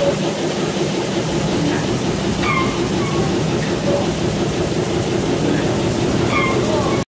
Thank you.